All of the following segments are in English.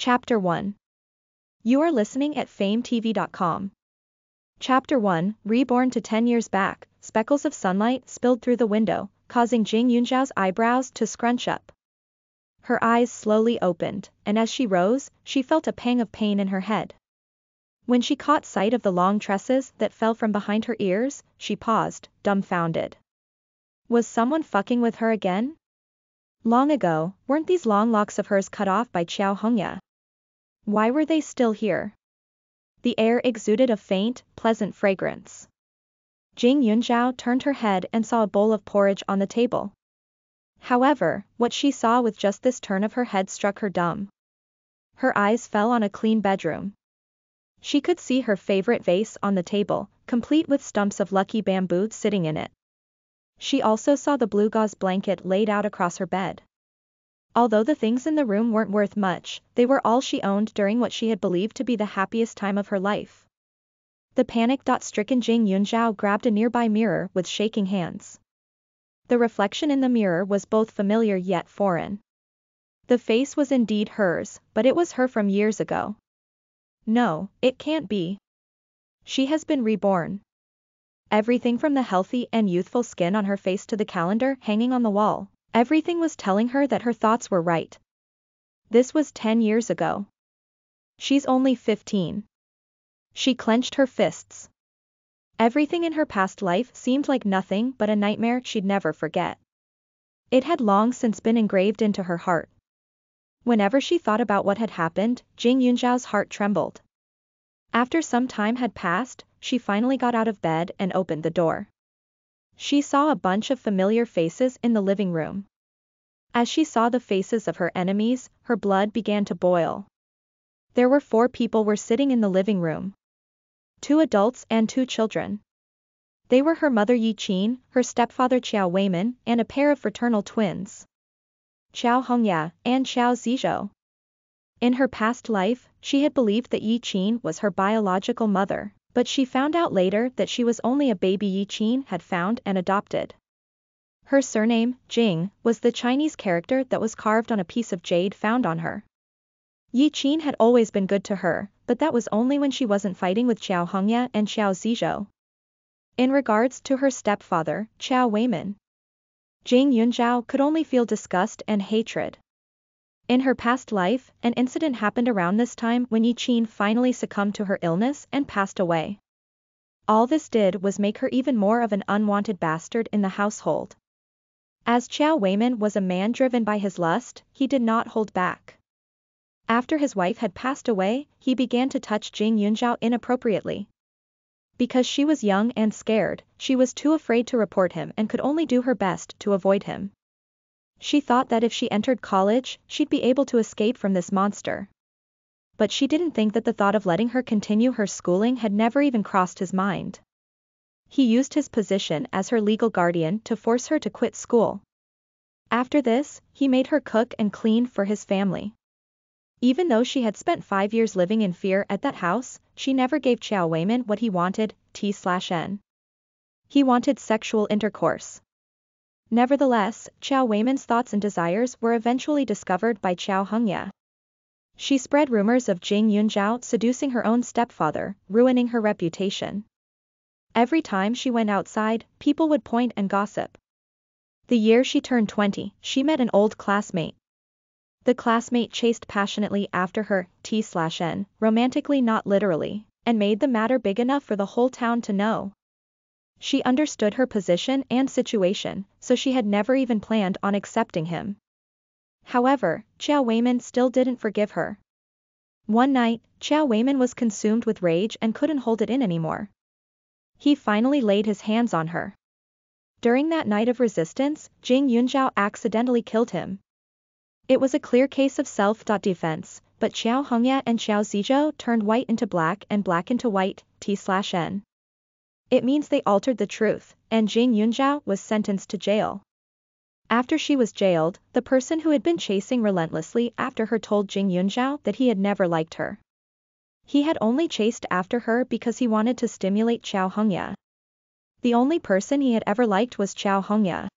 Chapter 1 You are listening at fametv.com. Chapter 1 Reborn to 10 years back, speckles of sunlight spilled through the window, causing Jing Yunzhao's eyebrows to scrunch up. Her eyes slowly opened, and as she rose, she felt a pang of pain in her head. When she caught sight of the long tresses that fell from behind her ears, she paused, dumbfounded. Was someone fucking with her again? Long ago, weren't these long locks of hers cut off by Qiao Hongya? Why were they still here? The air exuded a faint, pleasant fragrance. Jing Yunzhao turned her head and saw a bowl of porridge on the table. However, what she saw with just this turn of her head struck her dumb. Her eyes fell on a clean bedroom. She could see her favorite vase on the table, complete with stumps of lucky bamboo sitting in it. She also saw the blue gauze blanket laid out across her bed. Although the things in the room weren't worth much, they were all she owned during what she had believed to be the happiest time of her life. The panic-stricken Jing Yunzhao grabbed a nearby mirror with shaking hands. The reflection in the mirror was both familiar yet foreign. The face was indeed hers, but it was her from years ago. No, it can't be. She has been reborn. Everything from the healthy and youthful skin on her face to the calendar hanging on the wall, everything was telling her that her thoughts were right. This was 10 years ago. She's only 15. She clenched her fists. Everything in her past life seemed like nothing but a nightmare she'd never forget. It had long since been engraved into her heart. Whenever she thought about what had happened, Jing Yunzhao's heart trembled. After some time had passed, she finally got out of bed and opened the door. She saw a bunch of familiar faces in the living room. As she saw the faces of her enemies, her blood began to boil. There were four people were sitting in the living room. Two adults and two children. They were her mother Yi Qin, her stepfather Qiao Weimin, and a pair of fraternal twins. Qiao Hongya and Qiao Zizhou. In her past life, she had believed that Yi Qin was her biological mother but she found out later that she was only a baby Yi Qin had found and adopted. Her surname, Jing, was the Chinese character that was carved on a piece of jade found on her. Yi Qin had always been good to her, but that was only when she wasn't fighting with Qiao Hongya and Qiao Zizhou. In regards to her stepfather, Qiao Weimin, Jing Yunzhao could only feel disgust and hatred. In her past life, an incident happened around this time when Yi Qin finally succumbed to her illness and passed away. All this did was make her even more of an unwanted bastard in the household. As Qiao Weimin was a man driven by his lust, he did not hold back. After his wife had passed away, he began to touch Jing Yunzhao inappropriately. Because she was young and scared, she was too afraid to report him and could only do her best to avoid him. She thought that if she entered college, she'd be able to escape from this monster. But she didn't think that the thought of letting her continue her schooling had never even crossed his mind. He used his position as her legal guardian to force her to quit school. After this, he made her cook and clean for his family. Even though she had spent five years living in fear at that house, she never gave Qiao Weimin what he wanted, T/N. He wanted sexual intercourse. Nevertheless, Qiao Weimin's thoughts and desires were eventually discovered by Qiao Hongya. She spread rumors of Jing Yunzhao seducing her own stepfather, ruining her reputation. Every time she went outside, people would point and gossip. The year she turned 20, she met an old classmate. The classmate chased passionately after her, T/N, romantically not literally, and made the matter big enough for the whole town to know. She understood her position and situation, so she had never even planned on accepting him. However, Qiao Weimin still didn't forgive her. One night, Qiao Weimin was consumed with rage and couldn't hold it in anymore. He finally laid his hands on her. During that night of resistance, Jing Yunzhao accidentally killed him. It was a clear case of self-defense, but Qiao Hongya and Qiao Zizhou turned white into black and black into white, T/N. It means they altered the truth, and Jing Yunzhao was sentenced to jail. After she was jailed, the person who had been chasing relentlessly after her told Jing Yunzhao that he had never liked her. He had only chased after her because he wanted to stimulate Qiao Hongya. The only person he had ever liked was Qiao Hongya.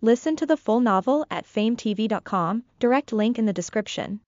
Listen to the full novel at fametv.com, direct link in the description.